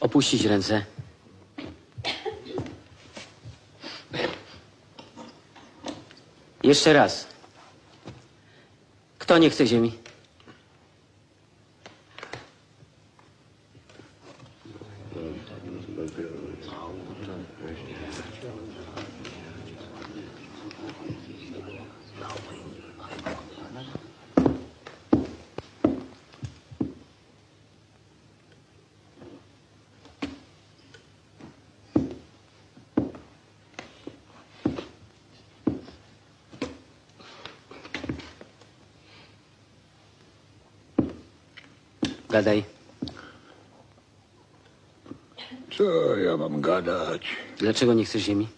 Opuścić ręce. Jeszcze raz. Kto nie chce ziemi? Gadaj. Co ja mam gadać? Dlaczego nie chcesz ziemi?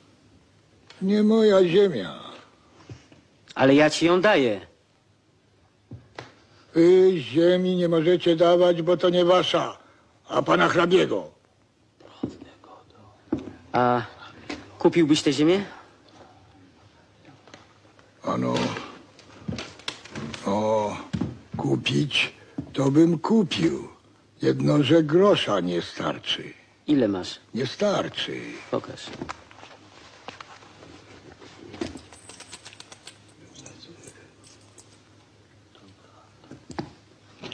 Nie moja ziemia. Ale ja ci ją daję. Wy ziemi nie możecie dawać, bo to nie wasza, a pana hrabiego. A kupiłbyś tę ziemię? Ano, o, kupić to bym kupił. Jedno, że grosza nie starczy. Ile masz? Nie starczy. Pokaż.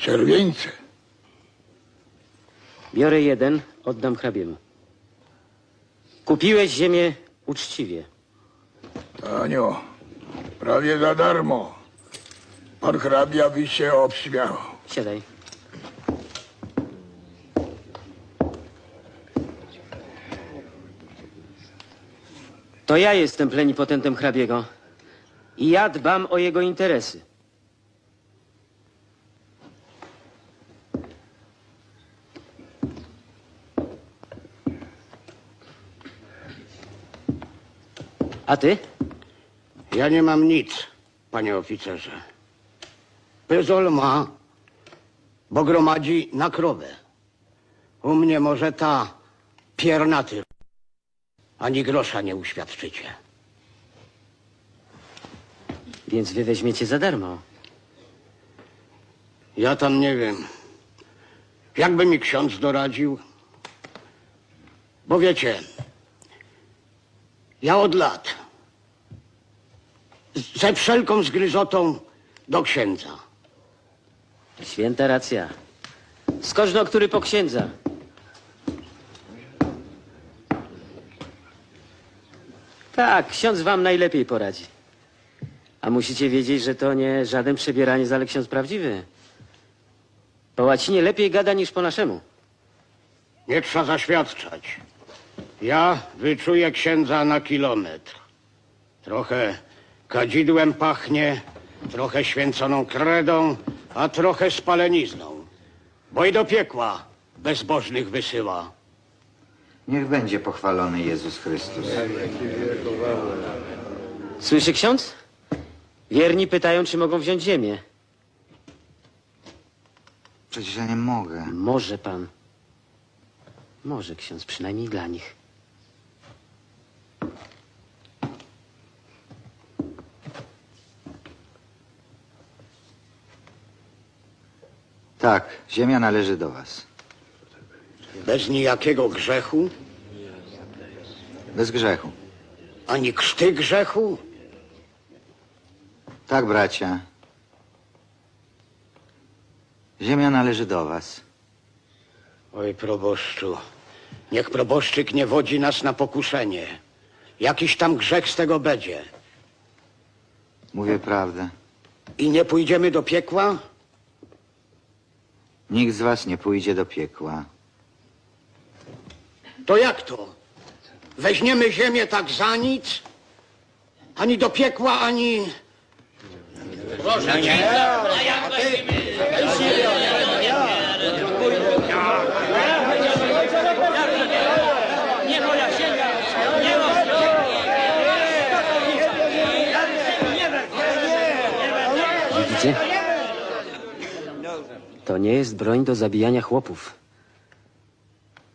Czerwieńce. Biorę jeden, oddam hrabiemu. Kupiłeś ziemię uczciwie. Tanio, prawie za darmo. Pan hrabia by się obśmiał. Siadaj. To ja jestem plenipotentem hrabiego. I ja dbam o jego interesy. A ty? Ja nie mam nic, panie oficerze. Pyzol ma, bo gromadzi na krowę. U mnie może ta piernaty, ani grosza nie uświadczycie. Więc wy weźmiecie za darmo. Ja tam nie wiem, jakby mi ksiądz doradził. Bo wiecie, ja od lat ze wszelką zgryzotą do księdza. Święta racja. Skożno, który po księdza. Tak, ksiądz wam najlepiej poradzi. A musicie wiedzieć, że to nie żaden przebieraniec, ale ksiądz prawdziwy. Po łacinie lepiej gada niż po naszemu. Nie trzeba zaświadczać. Ja wyczuję księdza na kilometr. Trochę kadzidłem pachnie, trochę święconą kredą, a trochę spalenizną. Bo i do piekła bezbożnych wysyła. Niech będzie pochwalony Jezus Chrystus. Słyszy ksiądz? Wierni pytają, czy mogą wziąć ziemię. Przecież ja nie mogę. Może pan. Może ksiądz, przynajmniej dla nich. Tak, ziemia należy do was. Bez nijakiego grzechu, Bez grzechu. ani krzty grzechu. Tak, bracia. Ziemia należy do was. Oj, proboszczu, niech proboszczyk nie wodzi nas na pokuszenie. Jakiś tam grzech z tego będzie. Mówię prawdę. I nie pójdziemy do piekła? Nikt z was nie pójdzie do piekła. To jak to? Weźmiemy ziemię tak za nic? Ani do piekła, ani... Proszę cię. Widzicie? nie jest broń do zabijania chłopów.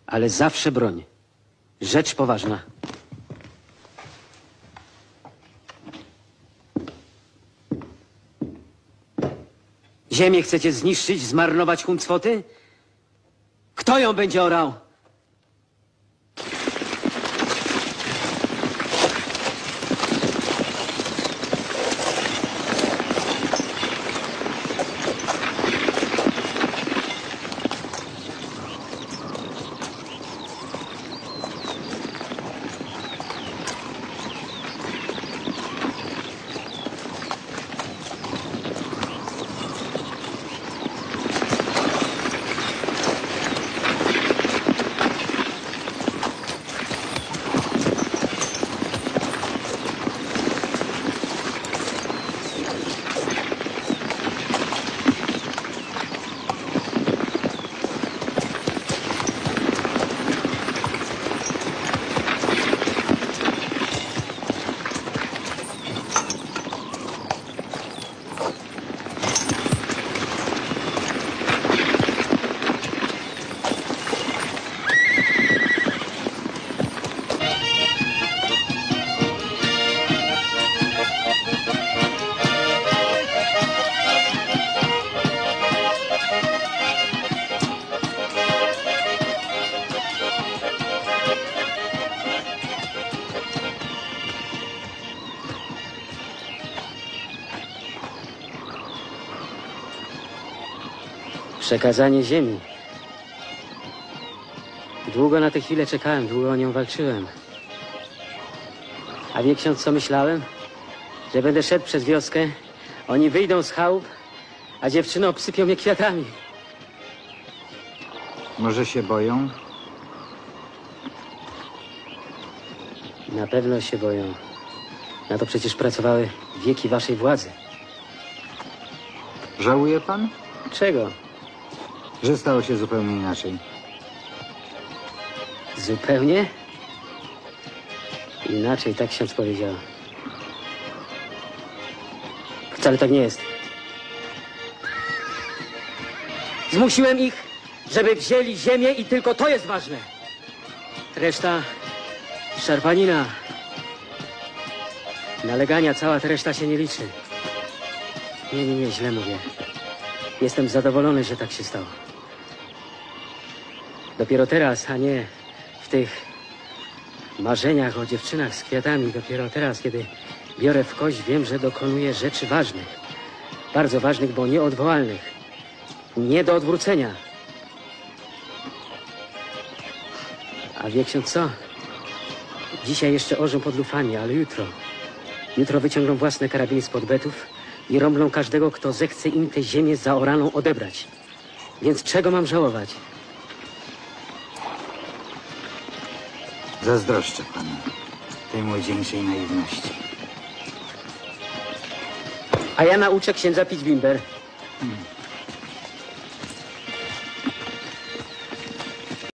Ale zawsze broń. Rzecz poważna. Ziemię chcecie zniszczyć, zmarnować huncwoty? Kto ją będzie orał? Przekazanie ziemi. Długo na tę chwilę czekałem, długo o nią walczyłem. A wie ksiądz, co myślałem? Że będę szedł przez wioskę, oni wyjdą z chałup, a dziewczyny obsypią mnie kwiatami. Może się boją? Na pewno się boją. Na to przecież pracowały wieki waszej władzy. Żałuje pan? Czego? Że stało się zupełnie inaczej. Zupełnie? Inaczej, tak ksiądz powiedział. Wcale tak nie jest. Zmusiłem ich, żeby wzięli ziemię i tylko to jest ważne. Reszta szarpanina. Nalegania, cała ta reszta się nie liczy. Nie, nie, nie, źle mówię. Jestem zadowolony, że tak się stało. Dopiero teraz, a nie w tych marzeniach o dziewczynach z kwiatami, dopiero teraz, kiedy biorę w kość, wiem, że dokonuję rzeczy ważnych. Bardzo ważnych, bo nieodwołalnych. Nie do odwrócenia. A wie ksiądz co? Dzisiaj jeszcze orzą pod lufami, ale jutro. Jutro wyciągną własne karabiny spod betów i rąblą każdego, kto zechce im tę ziemię zaoraną odebrać. Więc czego mam żałować? Zazdroszczę panu tej młodzieńczej naiwności. A ja nauczę księdza pić bimber. Hmm.